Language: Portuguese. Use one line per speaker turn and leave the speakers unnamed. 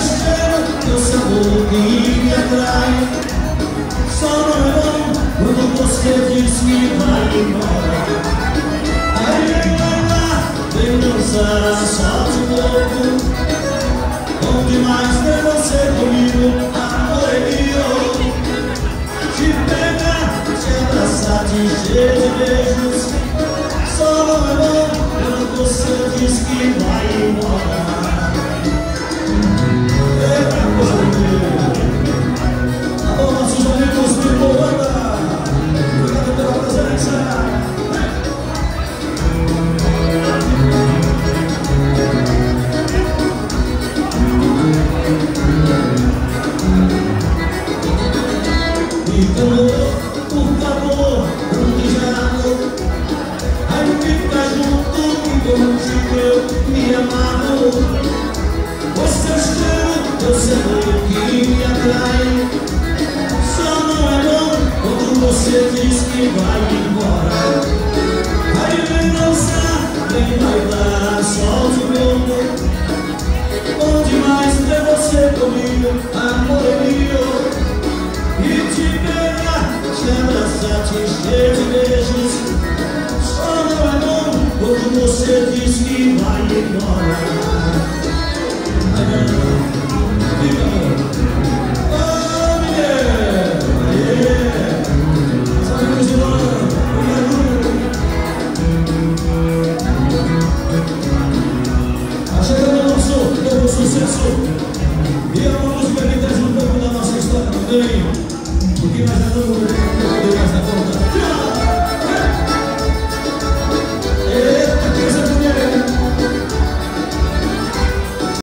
cheiro, teu sabor que me atrai Só não é bom quando você diz que vai embora Aí vem lá, vem dançar só de pouco Bom demais ter você comigo, amor meu Te pegar, te abraçar, te encher de beijos por favor, de beijos Só não é bom quando você diz que vai embora Oh, mulher, yeah. Sabe o que eu Achei que eu não sucesso e é uma música que traz um pouco da nossa história também, porque nós já estamos